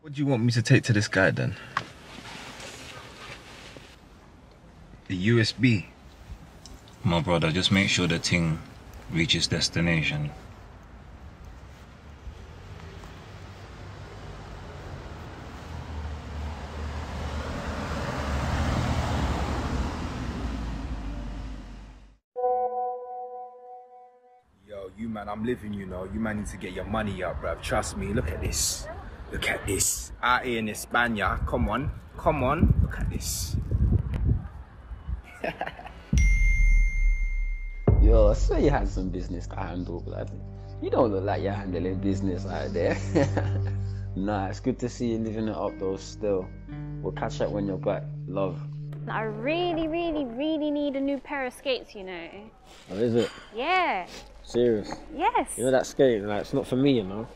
What do you want me to take to this guy then? The USB. My brother, just make sure the thing reaches destination. Yo, you man, I'm living, you know. You man need to get your money up, bruv. Trust me. Look at this. Look at this. Out here in España. Come on. Come on. Look at this. Yo, I swear you had some business to handle, blood. You don't look like you're handling business out there. nah, it's good to see you living it up though still. We'll catch up when you're back. Love. I really, really, really need a new pair of skates, you know. Oh, is it? Yeah. Serious? Yes. You know that skate, like, it's not for me, you know.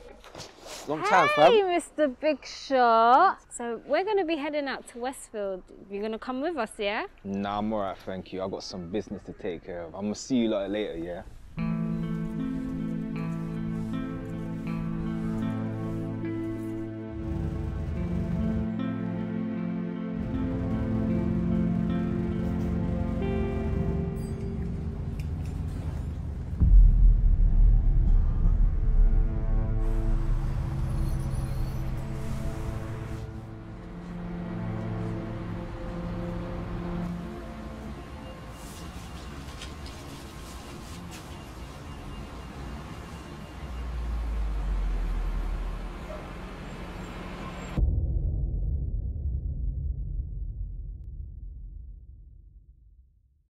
Long time, Hey. Mr. Big Shot. So we're gonna be heading out to Westfield. You're gonna come with us, yeah? Nah, I'm alright, thank you. I got some business to take care of. I'm gonna see you later, yeah?